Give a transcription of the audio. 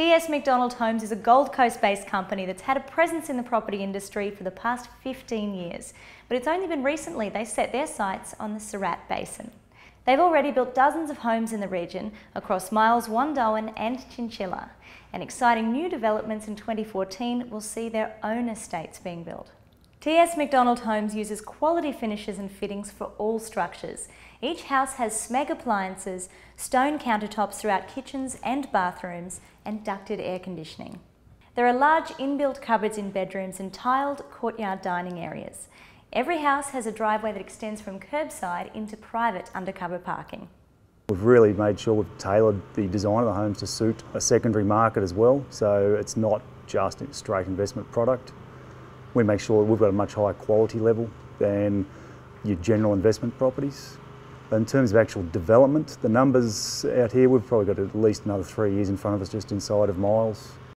TS MacDonald Homes is a Gold Coast based company that's had a presence in the property industry for the past 15 years, but it's only been recently they set their sights on the Surat Basin. They've already built dozens of homes in the region across Miles, Wandoan and Chinchilla, and exciting new developments in 2014 will see their own estates being built. TS MacDonald Homes uses quality finishes and fittings for all structures. Each house has Smeg appliances, stone countertops throughout kitchens and bathrooms, and ducted air conditioning. There are large inbuilt cupboards in bedrooms and tiled courtyard dining areas. Every house has a driveway that extends from curbside into private undercover parking. We've really made sure we've tailored the design of the homes to suit a secondary market as well, so it's not just a straight investment product we make sure we've got a much higher quality level than your general investment properties. In terms of actual development, the numbers out here, we've probably got at least another three years in front of us just inside of Miles.